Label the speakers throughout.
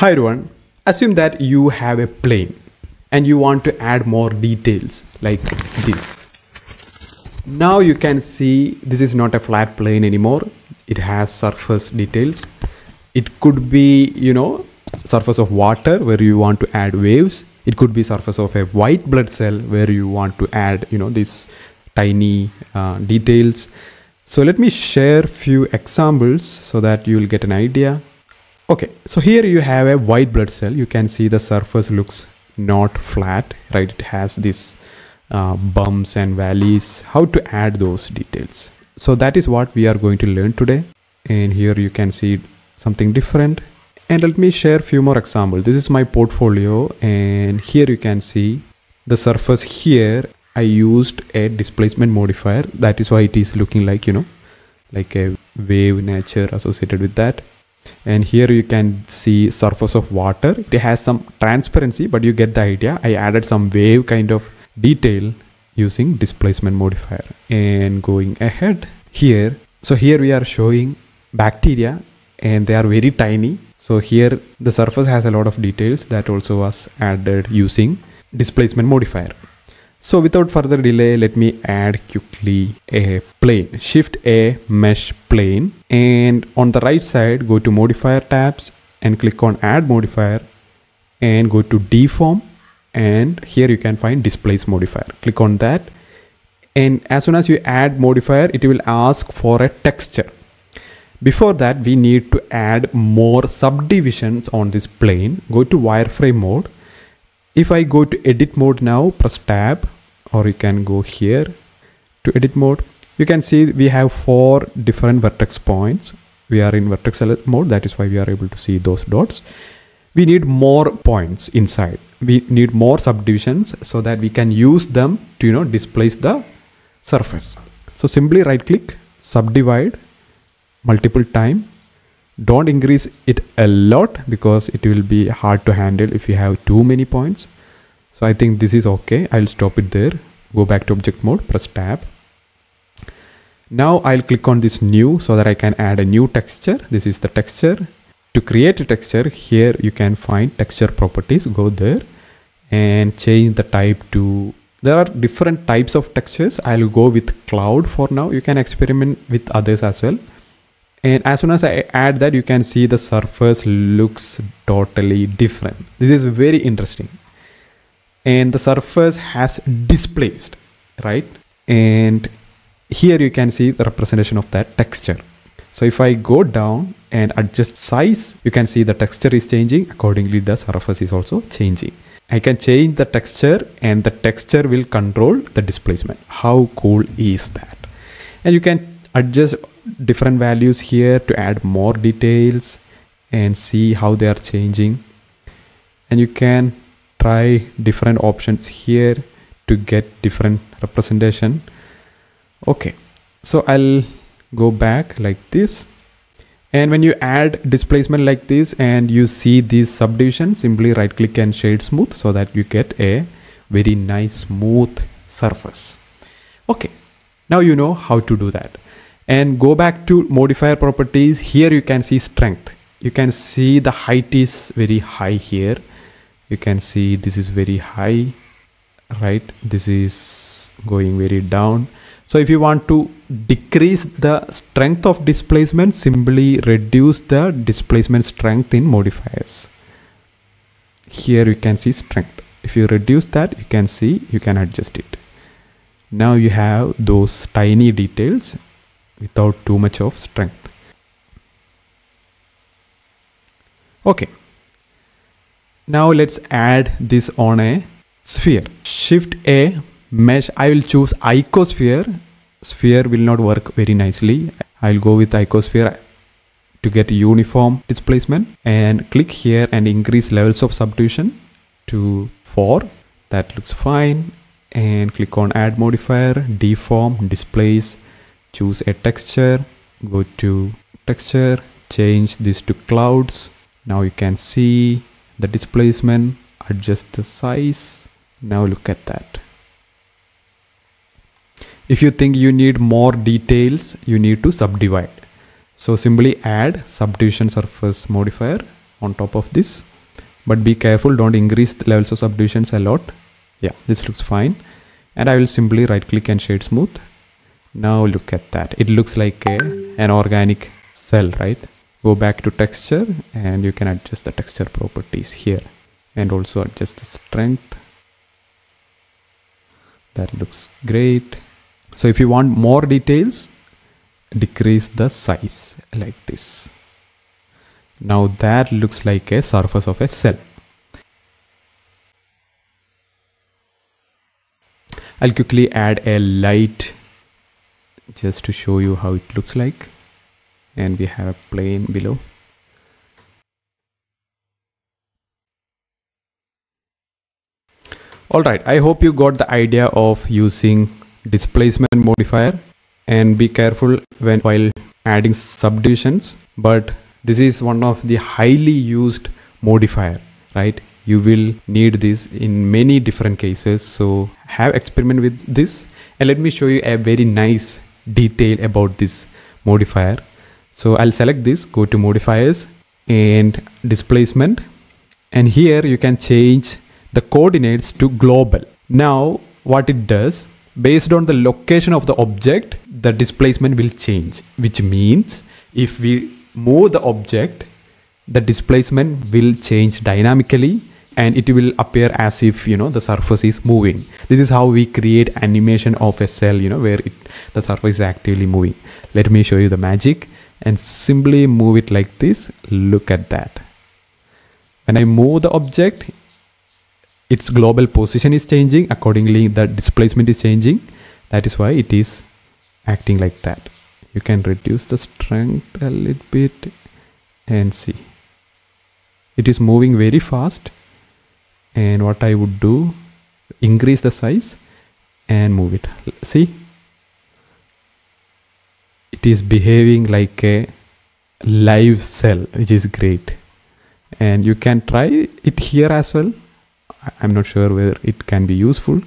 Speaker 1: Hi everyone, assume that you have a plane and you want to add more details like this. Now you can see this is not a flat plane anymore. It has surface details. It could be, you know, surface of water where you want to add waves. It could be surface of a white blood cell where you want to add, you know, these tiny uh, details. So let me share few examples so that you will get an idea. Okay, so here you have a white blood cell. You can see the surface looks not flat, right? It has this uh, bumps and valleys, how to add those details. So that is what we are going to learn today. And here you can see something different. And let me share few more examples. This is my portfolio and here you can see the surface here. I used a displacement modifier. That is why it is looking like, you know, like a wave nature associated with that and here you can see surface of water. It has some transparency but you get the idea. I added some wave kind of detail using displacement modifier and going ahead. Here so here we are showing bacteria and they are very tiny. So here the surface has a lot of details that also was added using displacement modifier so without further delay, let me add quickly a plane. Shift A mesh plane and on the right side, go to modifier tabs and click on add modifier and go to deform and here you can find displace modifier. Click on that and as soon as you add modifier, it will ask for a texture. Before that, we need to add more subdivisions on this plane. Go to wireframe mode if I go to edit mode now, press tab or you can go here to edit mode. You can see we have four different vertex points. We are in vertex mode. That is why we are able to see those dots. We need more points inside. We need more subdivisions so that we can use them to, you know, displace the surface. So simply right click, subdivide multiple time don't increase it a lot because it will be hard to handle if you have too many points so i think this is okay. I'll stop it there. Go back to object mode. Press tab. Now i'll click on this new so that i can add a new texture. This is the texture. To create a texture here you can find texture properties. Go there and change the type to there are different types of textures. I'll go with cloud for now. You can experiment with others as well. And as soon as I add that you can see the surface looks totally different. This is very interesting and the surface has displaced right? And here you can see the representation of that texture. So if I go down and adjust size you can see the texture is changing. Accordingly the surface is also changing. I can change the texture and the texture will control the displacement. How cool is that? And you can adjust different values here to add more details and see how they are changing. And you can try different options here to get different representation. Okay so I'll go back like this. And when you add displacement like this and you see these subdivision simply right click and shade smooth so that you get a very nice smooth surface. Okay now you know how to do that. And go back to modifier properties. Here you can see strength. You can see the height is very high here you can see this is very high right? This is going very down. So if you want to decrease the strength of displacement simply reduce the displacement strength in modifiers. Here you can see strength. If you reduce that you can see you can adjust it. Now you have those tiny details without too much of strength. Okay. Now let's add this on a sphere. Shift A, mesh. I will choose icosphere. Sphere will not work very nicely. I'll go with icosphere to get uniform displacement and click here and increase levels of subdivision to 4. That looks fine. And click on add modifier, deform, displace, choose a texture go to texture change this to clouds now you can see the displacement adjust the size. Now look at that. If you think you need more details you need to subdivide. So simply add subdivision surface modifier on top of this. But be careful don't increase the levels of subdivisions a lot. Yeah this looks fine. And I will simply right click and shade smooth. Now look at that. It looks like a, an organic cell right go back to texture and you can adjust the texture properties here and also adjust the strength. That looks great. So if you want more details decrease the size like this. Now that looks like a surface of a cell. I'll quickly add a light just to show you how it looks like and we have a plane below. Alright, I hope you got the idea of using displacement modifier and be careful when while adding subdivisions but this is one of the highly used modifier right? You will need this in many different cases so have experiment with this. And let me show you a very nice detail about this modifier so I'll select this go to modifiers and displacement. And here you can change the coordinates to global. Now what it does based on the location of the object the displacement will change which means if we move the object the displacement will change dynamically and it will appear as if you know the surface is moving. This is how we create animation of a cell you know where it, the surface is actively moving. Let me show you the magic and simply move it like this. Look at that. When i move the object its global position is changing. Accordingly the displacement is changing. That is why it is acting like that. You can reduce the strength a little bit and see. It is moving very fast. And what I would do increase the size and move it. See it is behaving like a live cell which is great and you can try it here as well I'm not sure whether it can be useful.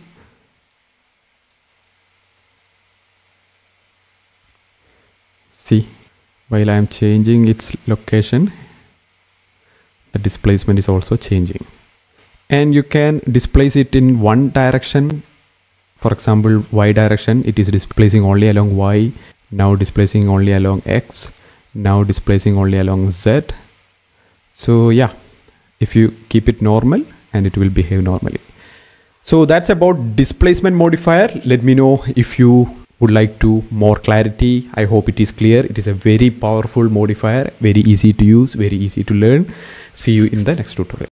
Speaker 1: See, while I am changing its location, the displacement is also changing. And you can displace it in one direction. For example, y direction, it is displacing only along y, now displacing only along x, now displacing only along z. So yeah, if you keep it normal, and it will behave normally. So that's about displacement modifier. Let me know if you would like to more clarity. I hope it is clear. It is a very powerful modifier, very easy to use, very easy to learn. See you in the next tutorial.